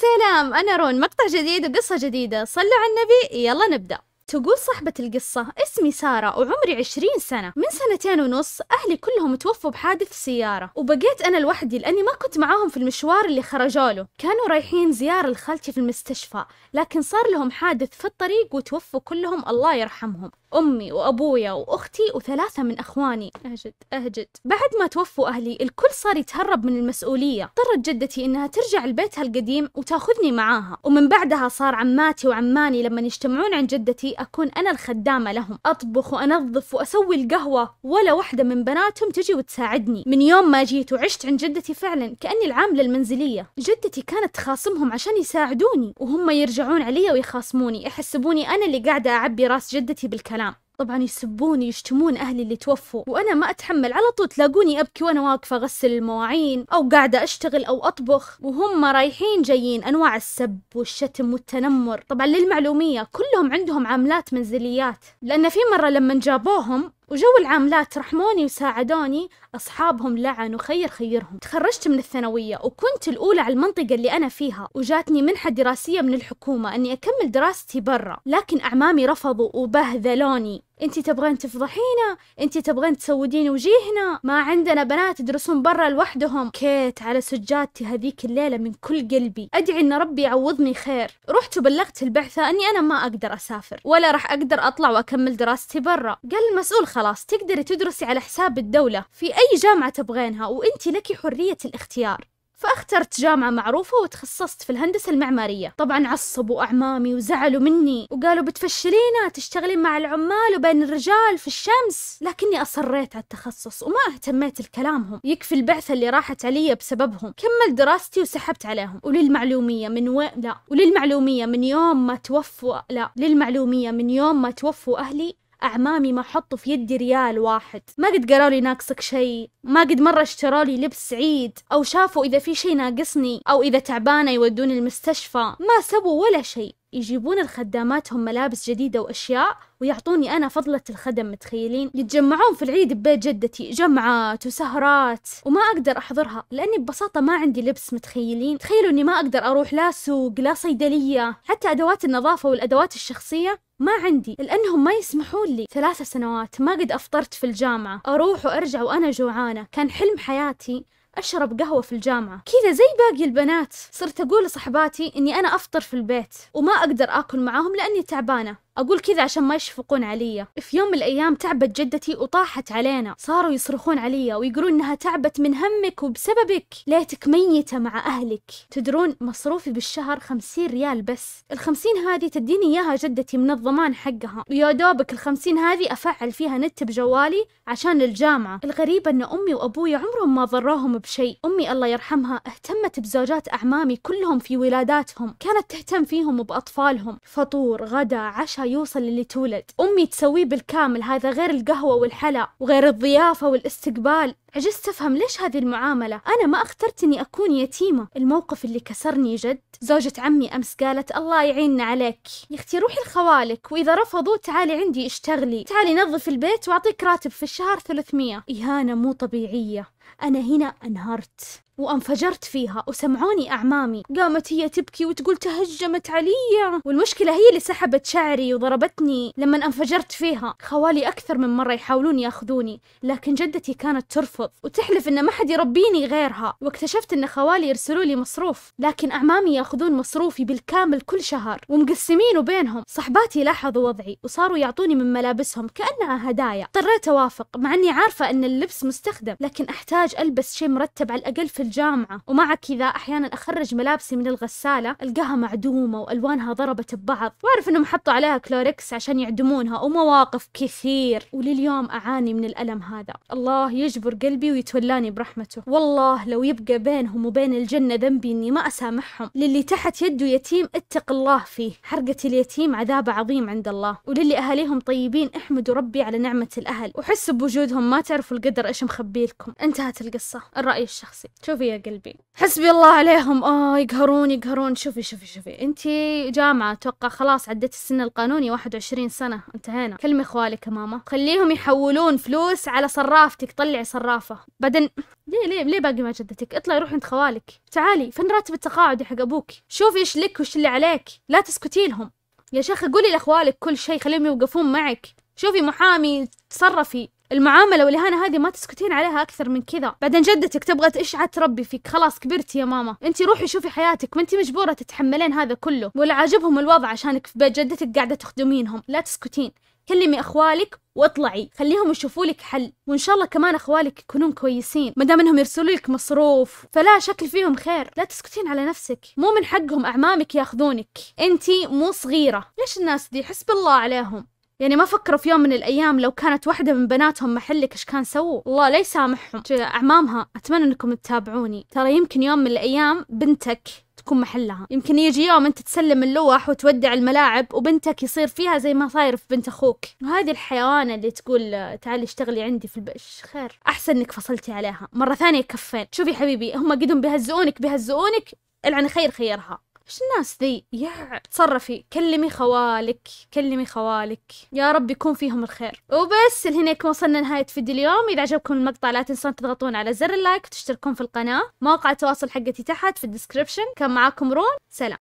سلام أنا رون مقطع جديد وقصة جديدة. صلوا على النبي يلا نبدأ. تقول صاحبة القصة اسمي سارة وعمري عشرين سنة. من سنتين ونص أهلي كلهم توفوا بحادث سيارة. وبقيت أنا لوحدي لأني ما كنت معاهم في المشوار اللي خرجوا له. كانوا رايحين زيارة لخالتي في المستشفى لكن صار لهم حادث في الطريق وتوفوا كلهم الله يرحمهم. أمي وأبويا وأختي وثلاثة من أخواني. أهجد أهجد. بعد ما توفوا أهلي الكل صار يتهرب من المسؤولية. اضطرت جدتي إنها ترجع لبيتها القديم وتاخذني معاها. ومن بعدها صار عماتي وعماني لما يجتمعون عند جدتي أكون أنا الخدامة لهم. أطبخ وأنظف وأسوي القهوة. ولا واحدة من بناتهم تجي وتساعدني. من يوم ما جيت وعشت عند جدتي فعلا كأني العاملة المنزلية جدتي كانت تخاصمهم عشان يساعدوني وهم يرجعون علي ويخاصموني. يحسبوني أنا اللي قاعدة أعبي راس جدتي بالكلام. طبعا يسبوني يشتمون أهلي اللي توفوا. وأنا ما أتحمل على طول تلاقوني أبكي وأنا واقفة أغسل المواعين أو قاعدة أشتغل أو أطبخ. وهم رايحين جايين أنواع السب والشتم والتنمر. طبعا للمعلومية كلهم عندهم عاملات منزليات. لأن في مرة لما جابوهم وجو العاملات رحموني وساعدوني أصحابهم لعن وخير خيرهم. تخرجت من الثانوية وكنت الأولى على المنطقة اللي أنا فيها وجاتني منحة دراسية من الحكومة أني أكمل دراستي برا. لكن أعمامي رفضوا وبهذلوني. انتي تبغين تفضحينا؟ انتي تبغين تسودين وجيهنا؟ ما عندنا بنات يدرسون برا لوحدهم. بكيت على سجادتي هذيك الليلة من كل قلبي. أدعي إن ربي يعوضني خير. رحت وبلغت البعثة أني أنا ما أقدر أسافر ولا راح أقدر أطلع وأكمل دراستي برا. قال المسؤول خلاص تقدري تدرسي على حساب الدولة. في أي جامعة تبغينها وإنتي لك حرية الاختيار. فاخترت جامعة معروفة وتخصصت في الهندسة المعمارية. طبعا عصبوا أعمامي وزعلوا مني وقالوا بتفشلينا تشتغلين مع العمال وبين الرجال في الشمس. لكني أصريت على التخصص وما اهتميت لكلامهم. يكفي البعثة اللي راحت علي بسببهم. كمل دراستي وسحبت عليهم. وللمعلومية من وين لا. وللمعلومية من يوم ما توفوا لا. للمعلومية من يوم ما توفوا أهلي أعمامي ما حطوا في يدي ريال واحد. ما قد قالوا لي ناقصك شيء. ما قد مرة اشتروا لي لبس عيد أو شافوا إذا في شيء ناقصني أو إذا تعبانة يودوني المستشفى. ما سووا ولا شيء. يجيبون الخداماتهم ملابس جديدة وأشياء ويعطوني أنا فضلة الخدم متخيلين؟ يتجمعون في العيد ببيت جدتي جمعات وسهرات وما أقدر أحضرها لأني ببساطة ما عندي لبس متخيلين؟ تخيلوا أني ما أقدر أروح لا سوق لا صيدلية. حتى أدوات النظافة والأدوات الشخصية ما عندي لأنهم ما يسمحون لي. ثلاث سنوات ما قد أفطرت في الجامعة. أروح وأرجع وأنا جوعانة. كان حلم حياتي أشرب قهوة في الجامعة. كذا زي باقي البنات صرت أقول لصحباتي إني أنا أفطر في البيت وما أقدر آكل معاهم لأني تعبانة. أقول كذا عشان ما يشفقون علي في يوم من الأيام تعبت جدتي وطاحت علينا. صاروا يصرخون علي ويقولون إنها تعبت من همك وبسببك. ليتك ميتة مع أهلك. تدرون مصروفي بالشهر خمسين ريال بس. الخمسين هذه تديني إياها جدتي من الضمان حقها. ويا دوبك الخمسين هذه أفعل فيها نت بجوالي عشان الجامعة. الغريب أن أمي وأبوي عمرهم ما ضروهم بشيء. أمي الله يرحمها اهتمت بزوجات أعمامي كلهم في ولاداتهم. كانت تهتم فيهم وبأطفالهم. فطور غدا عشاء يوصل للي تولد. أمي تسويه بالكامل هذا غير القهوة والحلا وغير الضيافة والاستقبال. عجزت أفهم ليش هذه المعاملة؟ أنا ما أخترت أني أكون يتيمة. الموقف اللي كسرني جد. زوجة عمي أمس قالت الله يعيننا عليك. يا أختي روحي لخوالك وإذا رفضوا تعالي عندي اشتغلي. تعالي نظف البيت وأعطيك راتب في الشهر 300 إهانة مو طبيعية. أنا هنا انهارت وأنفجرت فيها. وسمعوني أعمامي. قامت هي تبكي وتقول تهجمت علي. والمشكلة هي اللي سحبت شعري وضربتني لما انفجرت فيها. خوالي أكثر من مرة يحاولون يأخذوني لكن جدتي كانت ترفض. وتحلف إن ما حد يربيني غيرها. واكتشفت إن خوالي يرسلوا لي مصروف. لكن أعمامي يأخذون مصروفي بالكامل كل شهر. ومقسمينه بينهم صحباتي لاحظوا وضعي. وصاروا يعطوني من ملابسهم كأنها هدايا. اضطريت أوافق. مع إني عارفة إن اللبس مستخدم. لكن أحتاج ألبس شيء مرتب على الأقل في الجامعة. ومع كذا أحيانا أخرج ملابسي من الغسالة. ألقاها معدومة وألوانها ضربت ببعض. وأعرف إنهم حطوا عليها كلوركس عشان يعدمونها. ومواقف كثير. ولليوم أعاني من الألم هذا. الله يجبر قلبي ويتولاني برحمته. والله لو يبقى بينهم وبين الجنة ذنبي إني ما أسامحهم. للي تحت يده يتيم اتق الله فيه. حرقة اليتيم عذاب عظيم عند الله. وللي أهاليهم طيبين احمدوا ربي على نعمة الأهل. وحسوا بوجودهم ما تعرفوا القدر إيش مخبي لكم انتهت القصة. الرأي الشخصي. شوفي يا قلبي. حسبي الله عليهم. آه يقهرون يقهرون. شوفي شوفي شوفي. انتي جامعة أتوقع خلاص عديت السن القانوني 21 سنة. انتهينا. كلمي إخوالك يا ماما. خليهم يحولون فلوس على صرافتك طلعي صرافة. ثقافة. بعدين ليه ليه ليه باقي مع جدتك؟ اطلعي روحي عند خوالك. تعالي فين راتب التقاعد حق أبوك؟ شوفي إيش لك وش اللي عليك. لا تسكتي لهم. يا شيخة قولي لأخوالك كل شيء خليهم يوقفون معك. شوفي محامي تصرفي. المعاملة والإهانة هذه ما تسكتين عليها أكثر من كذا. بعدين جدتك تبغى إيش تربي فيك. خلاص كبرتي يا ماما. أنت روحي شوفي حياتك. ما أنت مجبورة تتحملين هذا كله. ولا عاجبهم الوضع عشانك في بيت جدتك قاعدة تخدمينهم. لا تسكتين. كلمي أخوالك واطلعي خليهم يشوفوا لك حل وإن شاء الله كمان أخوالك يكونون كويسين. ما دام إنهم يرسلوا لك مصروف فلا شكل فيهم خير. لا تسكتين على نفسك مو من حقهم أعمامك ياخذونك. أنتي مو صغيرة. ليش الناس دي؟ حسب الله عليهم. يعني ما فكروا في يوم من الأيام لو كانت واحدة من بناتهم محلك إيش كان سووا الله لا يسامحهم أعمامها؟ أتمنى أنكم تتابعوني. ترى يمكن يوم من الأيام بنتك تكون محلها. يمكن يجي يوم أنت تسلم اللوح وتودع الملاعب وبنتك يصير فيها زي ما صاير في بنت أخوك. وهذه الحيوانة اللي تقول تعالي اشتغلي عندي في البش خير؟ أحسن إنك فصلتي عليها. مرة ثانية كفين شوفي حبيبي هم قدهم بيهزئونك بيهزئونك. العن خير خيرها. إيش الناس ذي؟ يا تصرفي كلمي خوالك كلمي خوالك. يا رب يكون فيهم الخير. وبس لهنا وصلنا لنهاية فيديو اليوم. إذا عجبكم المقطع لا تنسون تضغطون على زر ال like وتشتركون في القناة. مواقع التواصل حقتي تحت في ال description كان معاكم رون. سلام.